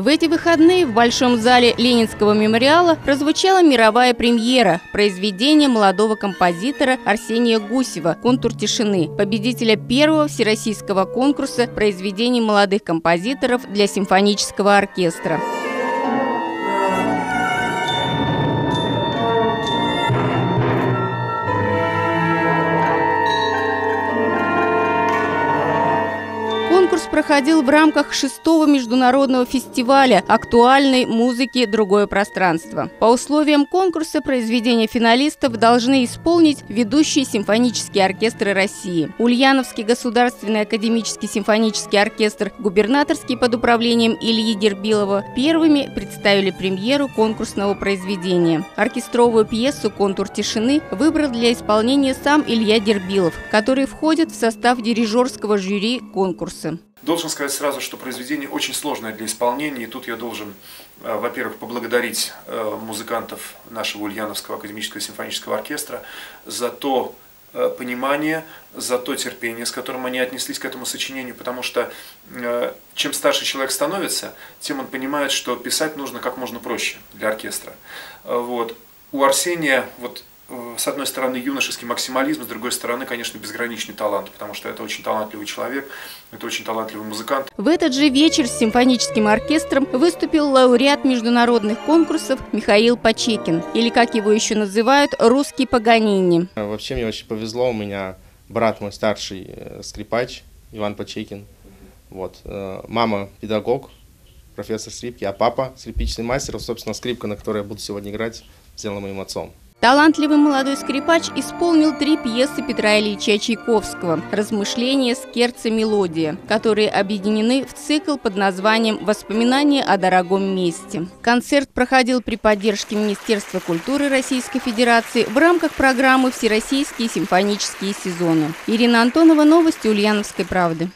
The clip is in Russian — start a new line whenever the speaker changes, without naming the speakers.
В эти выходные в Большом зале Ленинского мемориала прозвучала мировая премьера – произведение молодого композитора Арсения Гусева «Контур тишины», победителя первого всероссийского конкурса произведений молодых композиторов для симфонического оркестра. Конкурс проходил в рамках шестого международного фестиваля актуальной музыки «Другое пространство». По условиям конкурса произведения финалистов должны исполнить ведущие симфонические оркестры России. Ульяновский государственный академический симфонический оркестр «Губернаторский» под управлением Ильи Дербилова первыми представили премьеру конкурсного произведения. Оркестровую пьесу «Контур тишины» выбрал для исполнения сам Илья Дербилов, который входит в состав дирижерского жюри конкурса.
Должен сказать сразу, что произведение очень сложное для исполнения, и тут я должен, э, во-первых, поблагодарить э, музыкантов нашего Ульяновского академического симфонического оркестра за то э, понимание, за то терпение, с которым они отнеслись к этому сочинению, потому что чем старше человек становится, тем он понимает, что писать нужно как можно проще для оркестра. Вот. У Арсения вот с одной стороны, юношеский максимализм, с другой стороны, конечно, безграничный талант, потому что это очень талантливый человек, это очень талантливый музыкант.
В этот же вечер с симфоническим оркестром выступил лауреат международных конкурсов Михаил Пачекин, или, как его еще называют, русский Паганини.
Вообще мне очень повезло, у меня брат мой старший э, скрипач Иван Пачекин, вот, э, мама педагог, профессор скрипки, а папа скрипичный мастер, собственно, скрипка, на которой я буду сегодня играть, сделана моим отцом.
Талантливый молодой скрипач исполнил три пьесы Петра Ильича Чайковского «Размышления, скерца, мелодия», которые объединены в цикл под названием «Воспоминания о дорогом месте». Концерт проходил при поддержке Министерства культуры Российской Федерации в рамках программы «Всероссийские симфонические сезоны». Ирина Антонова, новости Ульяновской правды.